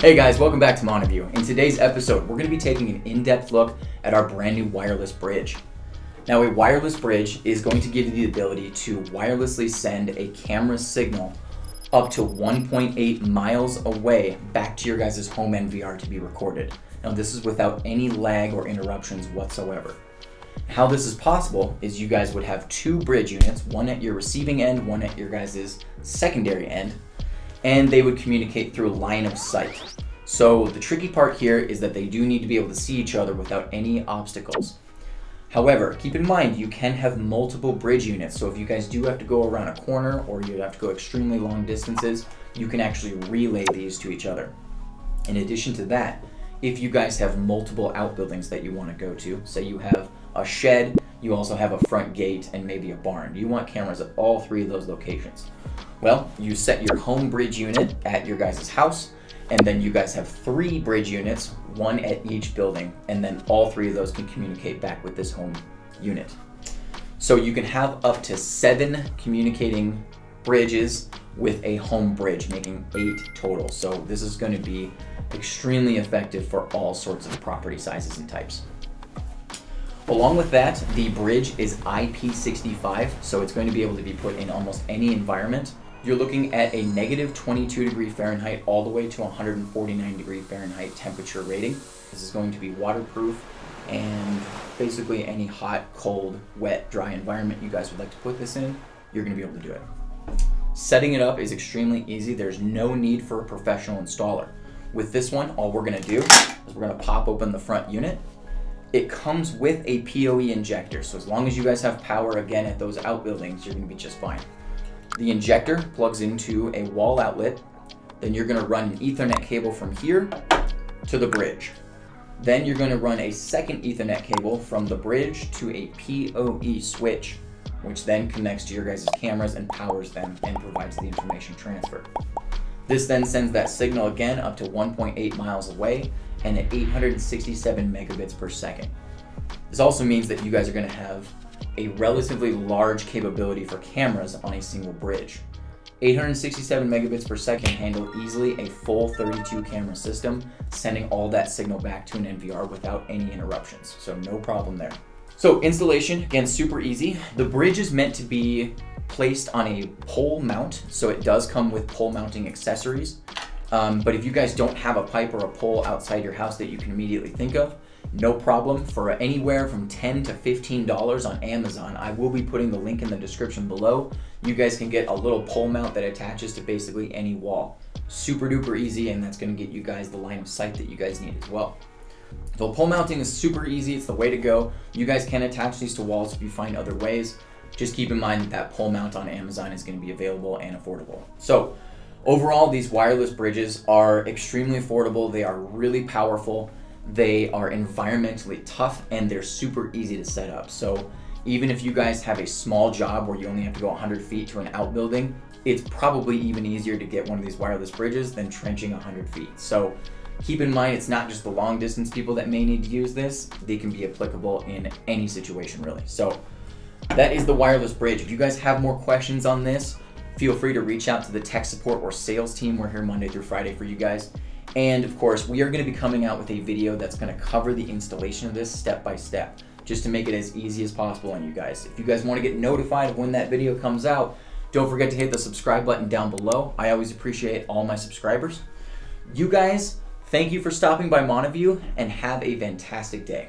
Hey guys, welcome back to Montavue. In today's episode, we're going to be taking an in-depth look at our brand new wireless bridge. Now, a wireless bridge is going to give you the ability to wirelessly send a camera signal up to 1.8 miles away back to your guys' home NVR to be recorded. Now, this is without any lag or interruptions whatsoever. How this is possible is you guys would have two bridge units, one at your receiving end, one at your guys' secondary end, and they would communicate through line of sight. So the tricky part here is that they do need to be able to see each other without any obstacles. However, keep in mind you can have multiple bridge units, so if you guys do have to go around a corner or you have to go extremely long distances, you can actually relay these to each other. In addition to that, if you guys have multiple outbuildings that you want to go to, say you have a shed, you also have a front gate, and maybe a barn, you want cameras at all three of those locations. Well, you set your home bridge unit at your guys' house, and then you guys have three bridge units, one at each building, and then all three of those can communicate back with this home unit. So you can have up to seven communicating bridges with a home bridge, making eight total. So this is going to be extremely effective for all sorts of property sizes and types. Along with that, the bridge is IP65, so it's going to be able to be put in almost any environment. You're looking at a negative 22 degree Fahrenheit all the way to 149 degree Fahrenheit temperature rating. This is going to be waterproof and basically any hot, cold, wet, dry environment you guys would like to put this in, you're going to be able to do it. Setting it up is extremely easy. There's no need for a professional installer. With this one, all we're going to do is we're going to pop open the front unit. It comes with a PoE injector, so as long as you guys have power again at those outbuildings, you're to be just fine. The injector plugs into a wall outlet. Then you're gonna run an ethernet cable from here to the bridge. Then you're gonna run a second ethernet cable from the bridge to a PoE switch, which then connects to your guys' cameras and powers them and provides the information transfer. This then sends that signal again up to 1.8 miles away and at 867 megabits per second. This also means that you guys are gonna have a relatively large capability for cameras on a single bridge. 867 megabits per second handle easily a full 32 camera system, sending all that signal back to an NVR without any interruptions. So no problem there. So installation, again, super easy. The bridge is meant to be placed on a pole mount, so it does come with pole mounting accessories. Um, but if you guys don't have a pipe or a pole outside your house that you can immediately think of, no problem for anywhere from 10 to $15 on Amazon. I will be putting the link in the description below. You guys can get a little pole mount that attaches to basically any wall. Super duper easy and that's gonna get you guys the line of sight that you guys need as well. So pole mounting is super easy, it's the way to go. You guys can attach these to walls if you find other ways. Just keep in mind that that pole mount on Amazon is gonna be available and affordable. So overall, these wireless bridges are extremely affordable. They are really powerful. They are environmentally tough and they're super easy to set up. So even if you guys have a small job where you only have to go 100 feet to an outbuilding, it's probably even easier to get one of these wireless bridges than trenching 100 feet. So keep in mind, it's not just the long distance people that may need to use this. They can be applicable in any situation really. So that is the wireless bridge. If you guys have more questions on this, feel free to reach out to the tech support or sales team. We're here Monday through Friday for you guys. And of course, we are going to be coming out with a video that's going to cover the installation of this step by step, just to make it as easy as possible on you guys. If you guys want to get notified when that video comes out, don't forget to hit the subscribe button down below. I always appreciate all my subscribers. You guys, thank you for stopping by Montavue and have a fantastic day.